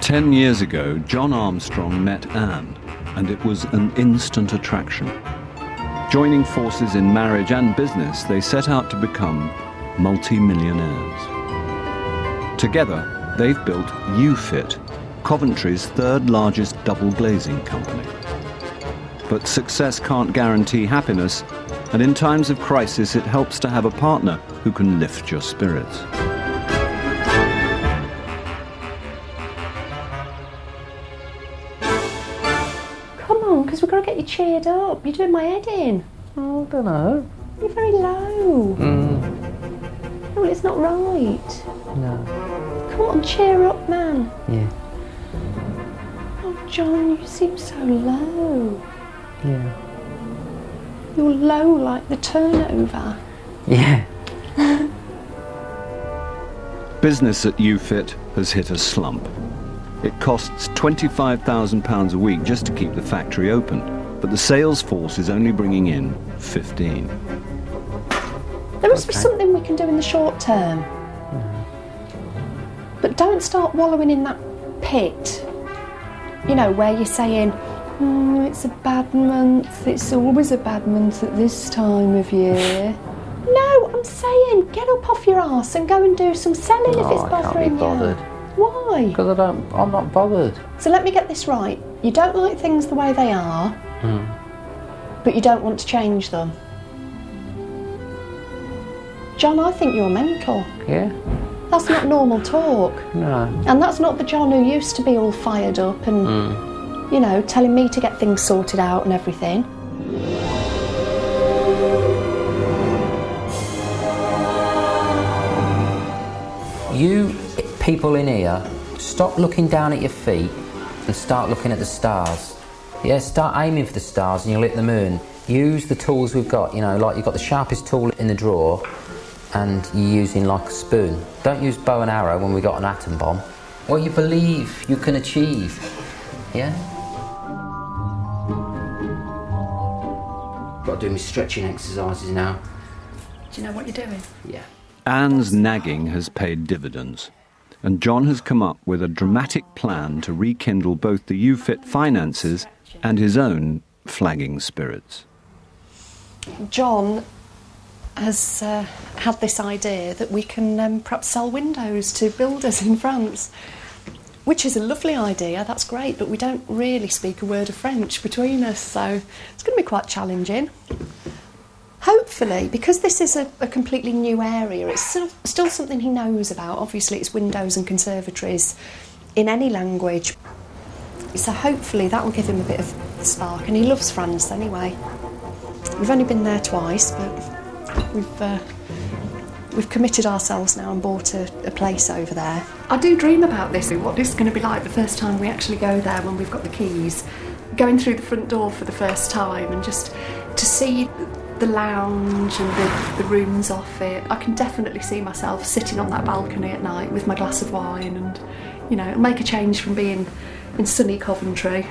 Ten years ago, John Armstrong met Anne, and it was an instant attraction. Joining forces in marriage and business, they set out to become multi-millionaires. Together, they've built UFit, Coventry's third largest double glazing company. But success can't guarantee happiness, and in times of crisis, it helps to have a partner who can lift your spirits. Come on, because we've got to get you cheered up. You're doing my head in. I don't know. You're very low. Mm, Well, it's not right. no. Come on, cheer up, man. Yeah. Oh, John, you seem so low. Yeah. You're low like the turnover. Yeah. Business at UFit has hit a slump. It costs £25,000 a week just to keep the factory open, but the sales force is only bringing in 15. There must be something we can do in the short term. Mm-hmm. But don't start wallowing in that pit. You know, where you're saying, "Hmm, it's a bad month, it's always a bad month at this time of year. No, I'm saying get up off your ass and go and do some selling if Oh, it's I can't be bothering you. bothered. Why? Because I don't. I'm not bothered. So let me get this right. You don't like things the way they are, Hmm. but you don't want to change them. John, I think you're mental. Yeah. That's not normal talk. No. And that's not the John who used to be all fired up and, you know, telling me to get things sorted out and everything. You people in here, stop looking down at your feet and start looking at the stars. Yeah, start aiming for the stars and you'll hit the moon. Use the tools we've got, you know, like you've got the sharpest tool in the drawer and you're using like a spoon. Don't use bow and arrow when we got an atom bomb. What you believe you can achieve. Yeah? Got to do my stretching exercises now. Do you know what you're doing? Yeah. Anne's nagging has paid dividends, and John has come up with a dramatic plan to rekindle both the UFit finances and his own flagging spirits. John has uh, had this idea that we can um, perhaps sell windows to builders in France, which is a lovely idea. That's great, but we don't really speak a word of French between us, so it's going to be quite challenging. Hopefully, because this is a, a completely new area, it's still, still something he knows about. Obviously, it's windows and conservatories in any language. So hopefully that will give him a bit of spark, and he loves France anyway. We've only been there twice, but we've uh, we've committed ourselves now and bought a, a place over there. I do dream about this. What this is going to be like the first time we actually go there when we've got the keys, going through the front door for the first time, and just to see the lounge and the, the rooms off it. I can definitely see myself sitting on that balcony at night with my glass of wine, and you know, it'll make a change from being in sunny Coventry.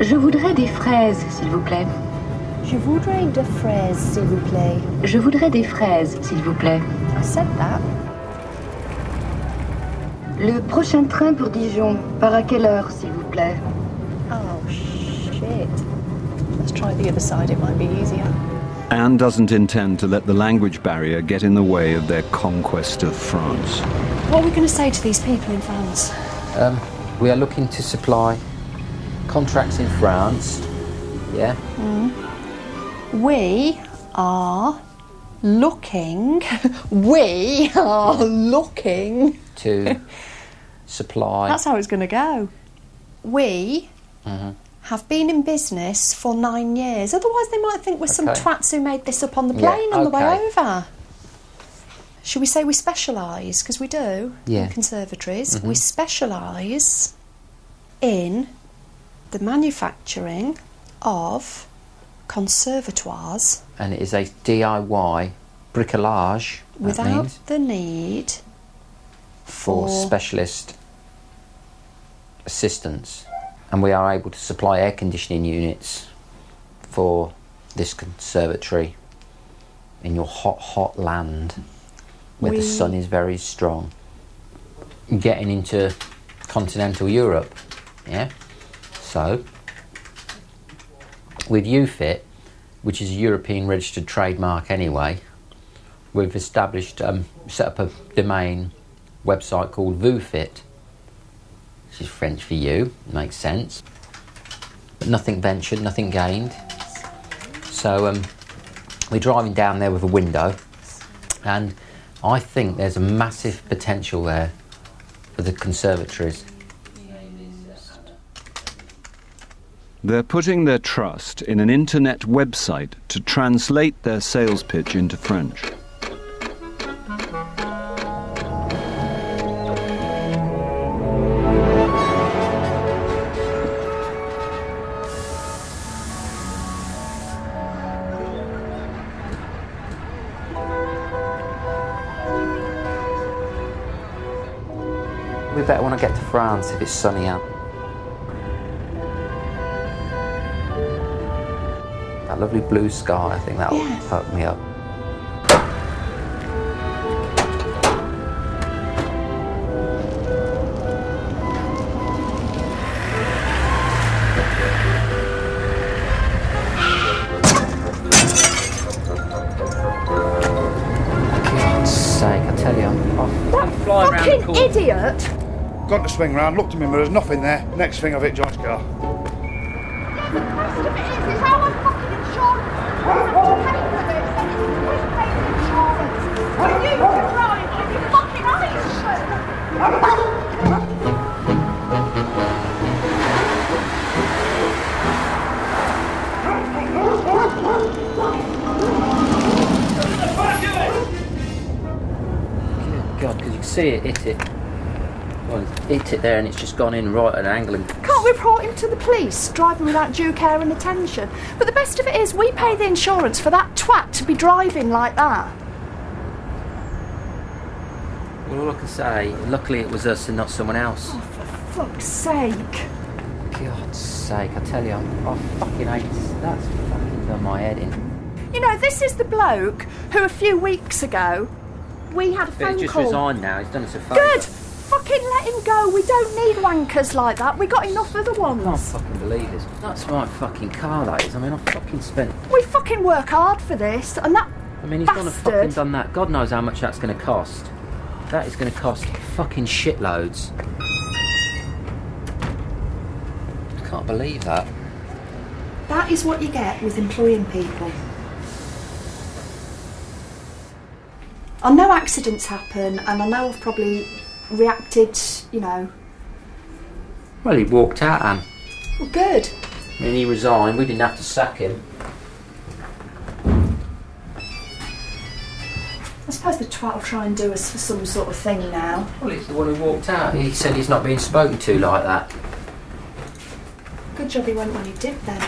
Je voudrais des fraises, s'il vous plaît. Je voudrais de fraises, s'il vous plaît. Je voudrais des fraises, s'il vous plaît. I said that. Le prochain train pour Dijon, part à quelle heure, s'il vous plaît? Oh shit. Let's try the other side, it might be easier. Anne doesn't intend to let the language barrier get in the way of their conquest of France. What are we going to say to these people in France? Um, we are looking to supply contracts in France. Yeah? We are looking, we are looking. To supply. That's how it's going to go. We mm-hmm. have been in business for nine years. Otherwise, they might think we're some twats who made this up on the Yeah, plane on the way over. Should we say we specialise? Because we do Yeah. in conservatories. Mm-hmm. We specialise in the manufacturing of conservatoires and it is a DIY bricolage. without means, the need for for- specialist assistance, and we are able to supply air conditioning units for this conservatory in your hot, hot land where the sun is very strong, getting into continental Europe. Yeah? So, with UFIT, which is a European registered trademark anyway, we've established, um, set up a domain website called VUFIT, which is French for you, makes sense. But nothing ventured, nothing gained. So um, we're driving down there with a window, and I think there's a massive potential there for the conservatories. They're putting their trust in an internet website to translate their sales pitch into French. We better want to get to France if it's sunny out. That lovely blue sky, I think that'll Yeah. perk me up. God's sake, I tell you, I'm, I'm flying Fucking idiot! Gone to swing round, looked at me, but there's nothing there. Next thing I've hit John's car. Hit it. Well, it hit it there and it's just gone in right at an angle. And Can't report him to the police, driving without due care and attention. But the best of it is, we pay the insurance for that twat to be driving like that. well, all I can say, luckily it was us and not someone else. Oh, for fuck's sake. God's sake, I tell you, I'm, I fucking hate this. That's fucking done my head in. You know, this is the bloke who a few weeks ago we had a But phone he's just call. resigned now, he's done us a favour. Good. Fucking let him go. We don't need wankers like that. We got enough of the ones. I can't fucking believe this. That's my fucking car, that is. I mean, I fucking spent. We fucking work hard for this, and that I mean, he's bastard. fucking done that. God knows how much that's going to cost. That is going to cost fucking shitloads. I can't believe that. That is what you get with employing people. I know accidents happen, and I know I've probably reacted, you know. Well, he walked out, Anne. Well, good. I mean, he resigned. We didn't have to sack him. I suppose the twat will try and do us for some sort of thing now. Well, he's the one who walked out. He said he's not being spoken to like that. Good job he went when he did then.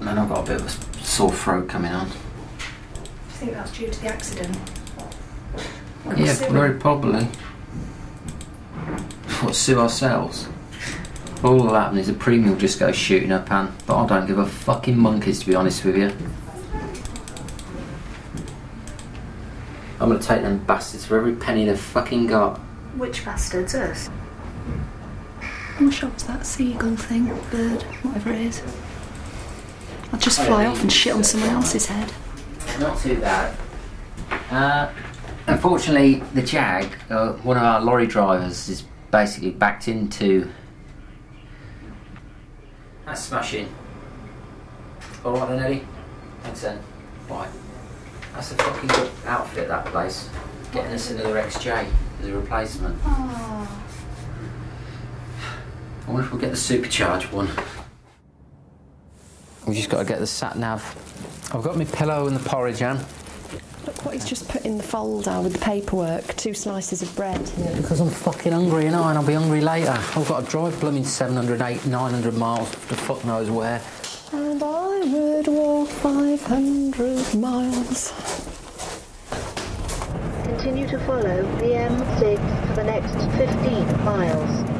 Man, I've got a bit of a sore throat coming on. Do you think that's due to the accident? Yeah, very him. probably. What, sue ourselves? All that'll happen is the premium will just go shooting up, Anne. But I don't give a fucking monkeys, to be honest with you. I'm gonna take them bastards for every penny they've fucking got. Which bastards? Us? How much was that seagull thing? Bird? Whatever it is. I'll just fly off and shit on someone else's head. Not too bad. Uh, unfortunately, the Jag, uh, one of our lorry drivers, is basically backed into. That's smashing. All right then, Eddie. Thanks then. Bye. That's a fucking good outfit, that place. Getting us another XJ as a replacement. I wonder if we'll get the supercharged one. We just got to get the sat nav. I've got my pillow and the porridge, Anne. Look what he's just put in the folder with the paperwork. Two slices of bread. Yeah, Because I'm fucking hungry, you know, and I'll be hungry later. I've got to drive blooming 700, 800, 900 miles to fuck knows where. And I would walk 500 miles. Continue to follow the M6 for the next 15 miles.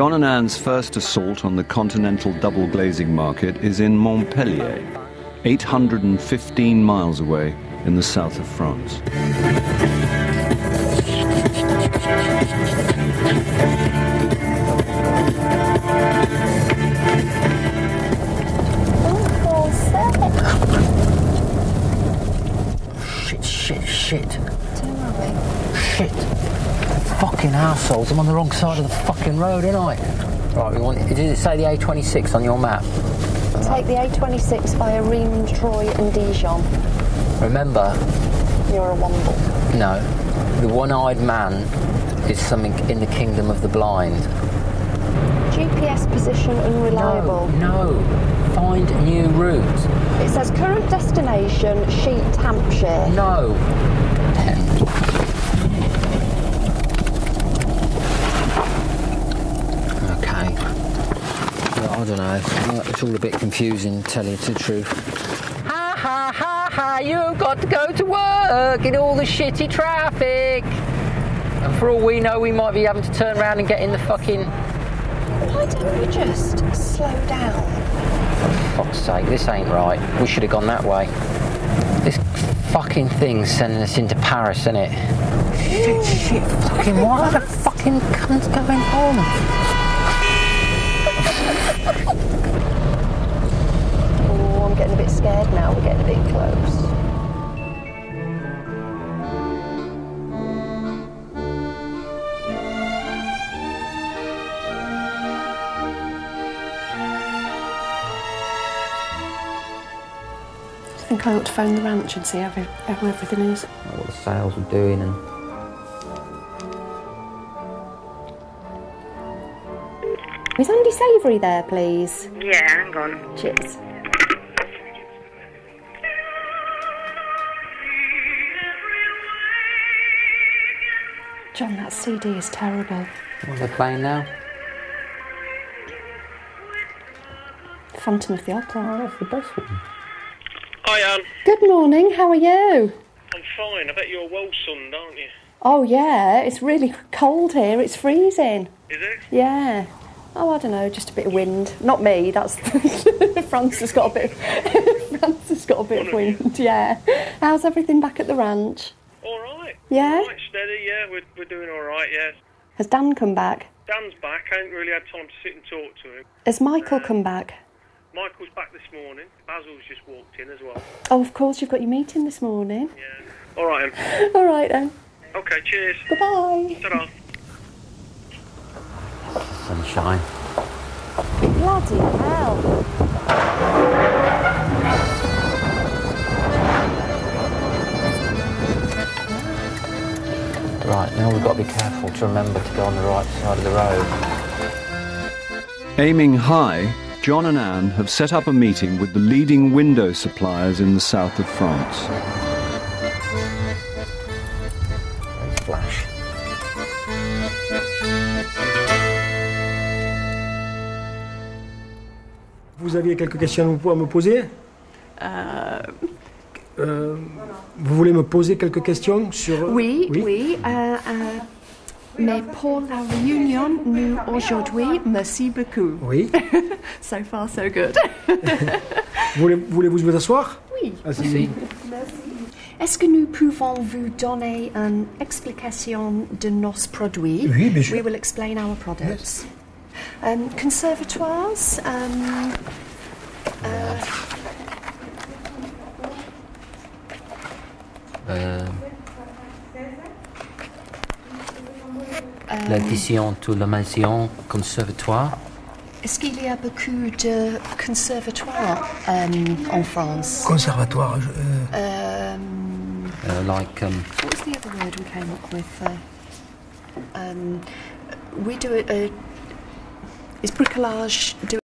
John and Anne's first assault on the continental double glazing market is in Montpellier, 815 miles away in the south of France. Shit, shit, shit. Shit. Fucking assholes. I'm on the wrong side of the fucking road, ain't I? Right, we want. Did it say the A26 on your map? Take the A26 via Rheims, Troyes, and Dijon. Remember, You're a womble. no, the one-eyed man is something in the kingdom of the blind. GPS position unreliable. No, no. Find new route. It says current destination, Sheet, Hampshire. No. Okay. Well, I don't know. It's all a bit confusing, tell you the truth. Ha ha ha ha! You've got to go to work in all the shitty traffic. And for all we know, we might be having to turn around and get in the fucking. Why don't we just slow down? For Fuck's sake, this ain't right. We should have gone that way. This fucking thing's sending us into Paris, isn't it? Shit, shit, fucking, what are the fucking cunts going on? Oh, I'm getting a bit scared now. We're getting a bit close. I think I ought to phone the ranch and see how, how everything is. What the sales are doing and. Savoury there, please? Yeah, hang on. Cheers. John, that CD is terrible. What are they playing now? Phantom of the Opera. Oh, that's the best one. Hi, Anne. Good morning, how are you? I'm fine. I bet you're well sunned, aren't you? Oh, yeah, it's really cold here, it's freezing. Is it? Yeah. Oh, I don't know, just a bit of wind. Not me, that's. France has got a bit. France has got a bit of wind, yeah. How's everything back at the ranch? All right. Yeah? All right, steady. Yeah, we're, we're doing all right. Yeah. Has Dan come back? Dan's back. I haven't really had time to sit and talk to him. Has Michael uh, come back? Michael's back this morning. Basil's just walked in as well. Oh, of course, you've got your meeting this morning. Yeah. All right, Em. All right then. Okay. Cheers. Bye bye. Ta-da. Sunshine. Bloody hell. Right, now we've got to be careful to remember to go on the right side of the road. Aiming high, John and Anne have set up a meeting with the leading window suppliers in the south of France. Aviez quelques questions à me poser? Euh, Vous voulez me poser quelques questions sur... Oui, oui? euh, euh, mais pour la réunion, nous aujourd'hui, merci beaucoup. Oui. So far, so good. Voulez- Voulez-vous vous asseoir? Oui. Asseyez-vous. Est-ce que nous pouvons vous donner une explication de nos produits? Oui, bien sûr. We will explain our products. Um, conservatoires, um, Euh, L'addition to la maison conservatoire. est-ce qu'il y a beaucoup de conservatoires um, en France? Conservatoire. je- euh, Um, Uh, like um, what was the other word we came up with? Uh, um, we do it. Uh, is bricolage do